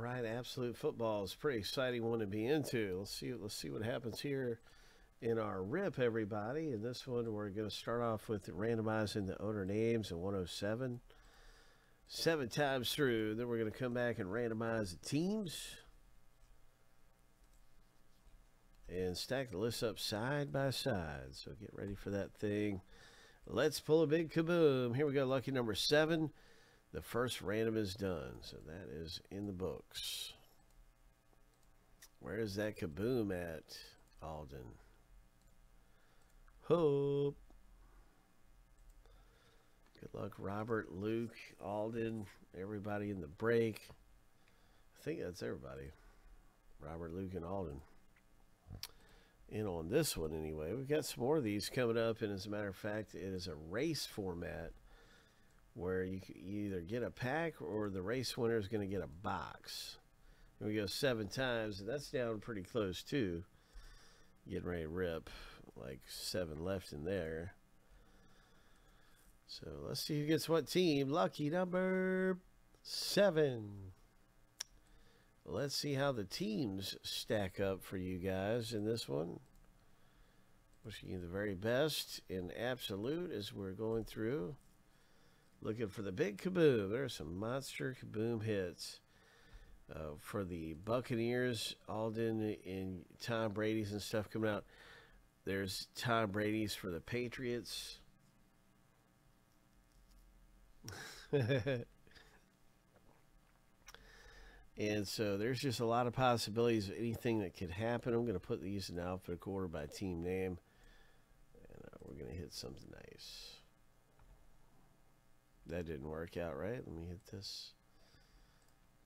right, absolute football is pretty exciting one to be into. Let's see. Let's see what happens here in our rip, everybody. In this one, we're going to start off with randomizing the owner names in 107, seven times through. Then we're going to come back and randomize the teams and stack the list up side by side. So get ready for that thing. Let's pull a big kaboom. Here we go. Lucky number seven. The first random is done. So that is in the books. Where is that kaboom at, Alden? Hope. Good luck, Robert, Luke, Alden, everybody in the break. I think that's everybody. Robert, Luke, and Alden. In on this one, anyway. We've got some more of these coming up, and as a matter of fact, it is a race format where you, you either get a pack or the race winner is going to get a box. We go seven times, and that's down pretty close, too. Getting ready to rip like seven left in there. So let's see who gets what team. Lucky number seven. Let's see how the teams stack up for you guys in this one. Wishing you the very best in absolute as we're going through. Looking for the big kaboom. There's some monster kaboom hits. Uh, for the Buccaneers, Alden and Tom Brady's and stuff coming out. There's Tom Brady's for the Patriots. and so there's just a lot of possibilities of anything that could happen. I'm going to put these in alphabetical order by team name. And uh, we're going to hit something nice. That didn't work out right. Let me hit this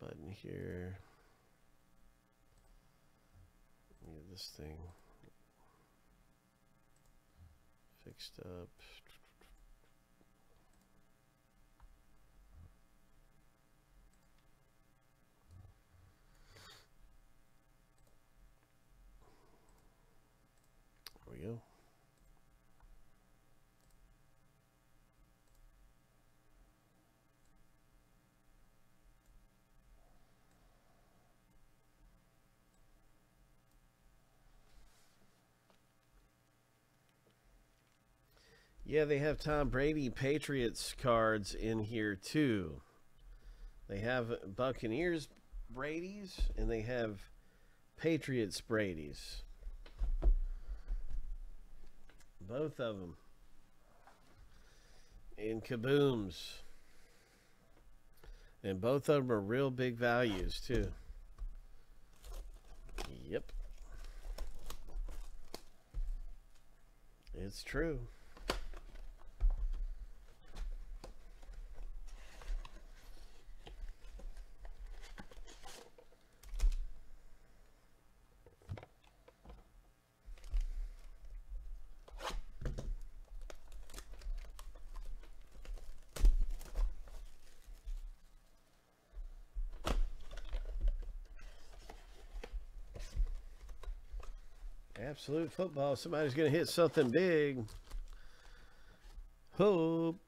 button here. Let me get this thing fixed up. There we go. Yeah, they have Tom Brady Patriots cards in here too. They have Buccaneers Brady's and they have Patriots Brady's. Both of them. In kabooms. And both of them are real big values too. Yep. It's true. Absolute football. Somebody's going to hit something big. Hope.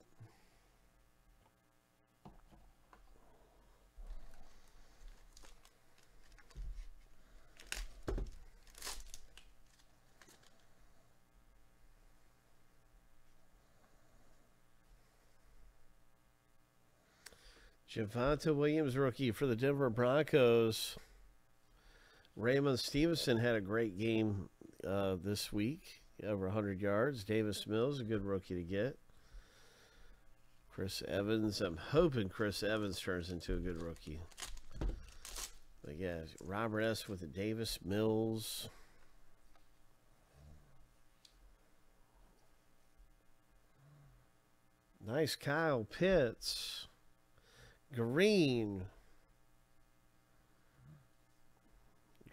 Javonte Williams, rookie for the Denver Broncos. Rhamondre Stevenson had a great game uh, this week, over 100 yards. Davis Mills, a good rookie to get. Chris Evans, I'm hoping Chris Evans turns into a good rookie. But yeah, Robert S. with the Davis Mills. Nice Kyle Pitts. Green.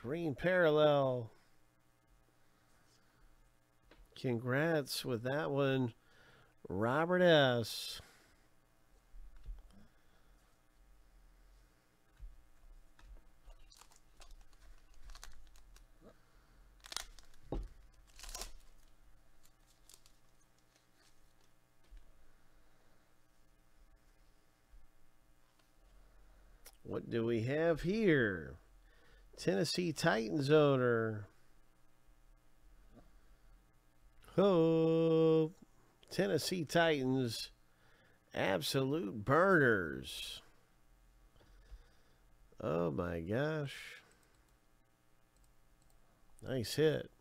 Green parallel. Congrats with that one, Robert S. What do we have here? Tennessee Titans owner. Oh, Tennessee Titans, absolute burners. Oh my gosh. Nice hit.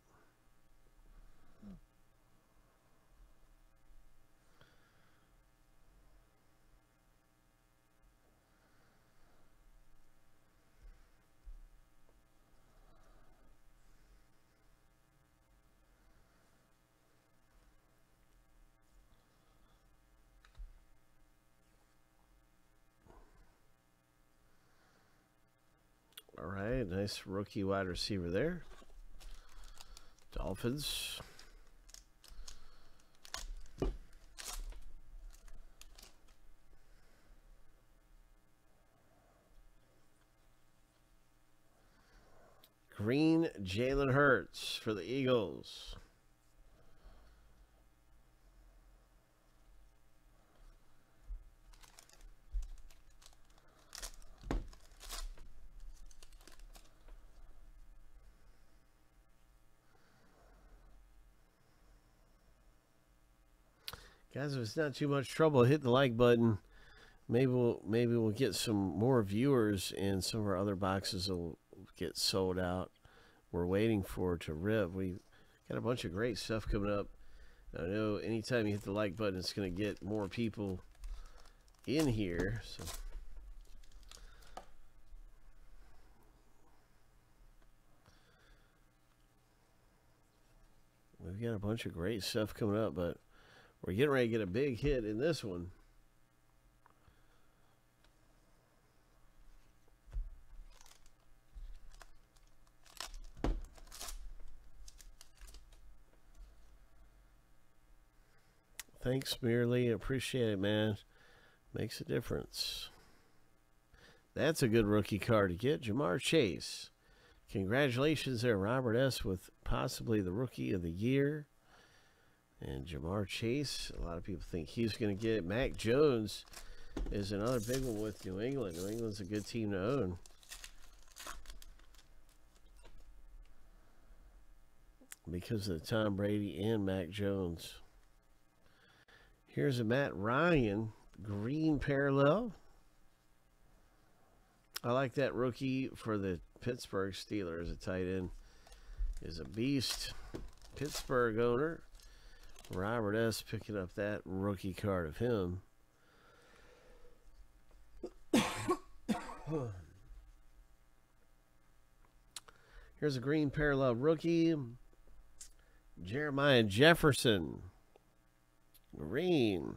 Right, nice rookie wide receiver there. Dolphins. Green Jalen Hurts for the Eagles. Guys, if it's not too much trouble, hit the like button. Maybe we'll maybe we'll get some more viewers, and some of our other boxes will get sold out. We're waiting for to rip. We got a bunch of great stuff coming up. I know anytime you hit the like button, it's going to get more people in here. So. We've got a bunch of great stuff coming up, but we're getting ready to get a big hit in this one. Thanks, Merely. Appreciate it, man. Makes a difference. That's a good rookie card to get. Ja'Marr Chase. Congratulations there, Robert S., with possibly the rookie of the year. And Ja'Marr Chase, a lot of people think he's going to get it. Mac Jones is another big one with New England. New England's a good team to own. Because of the Tom Brady and Mac Jones. Here's a Matt Ryan green parallel. I like that rookie for the Pittsburgh Steelers. A tight end is a beast. Pittsburgh owner. Robert S. picking up that rookie card of him. Here's a green parallel rookie. Jeremiah Jefferson. Green.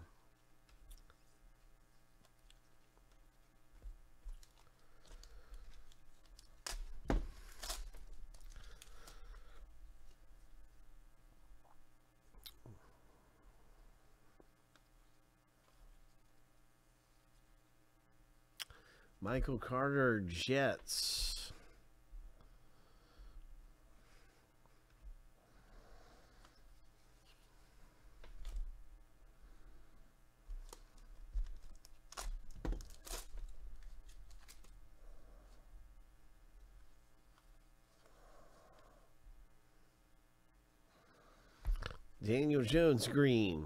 Michael Carter Jets. Daniel Jones Green.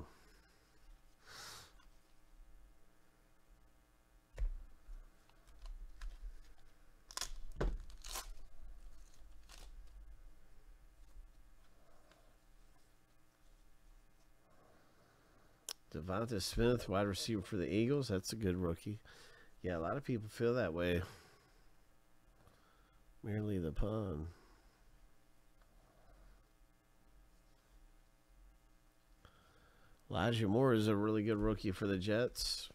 Devonta Smith, wide receiver for the Eagles. That's a good rookie. Yeah, a lot of people feel that way. Merely the pun. Elijah Moore is a really good rookie for the Jets.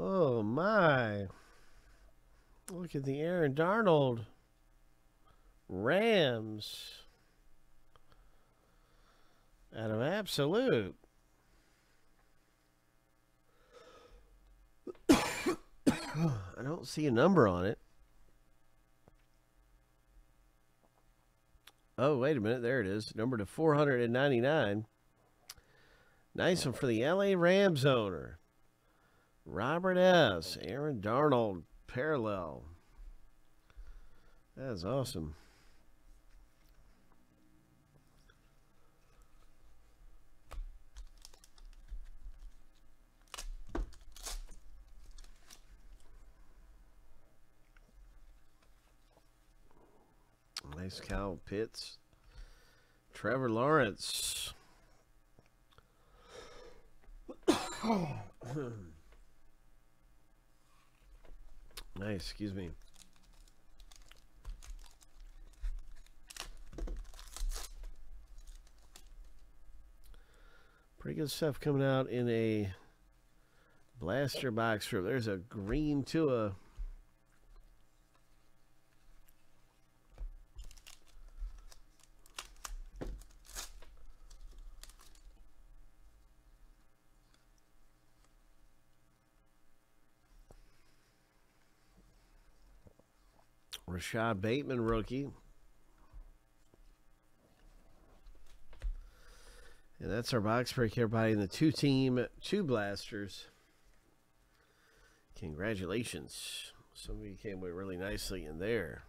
Oh my. Look at the Aaron Donald. Rams. Out of absolute. I don't see a number on it. Oh, wait a minute. There it is. Number to 499. Nice one for the LA Rams owner. Robert S. Aaron Donald parallel. That is awesome. Nice Kyle Pitts. Trevor Lawrence. nice, excuse me. Pretty good stuff coming out in a blaster box. There's a green Tua. Rashod Bateman rookie. And that's our box break, everybody, in the two team, two blasters. Congratulations. Some of you came away really nicely in there.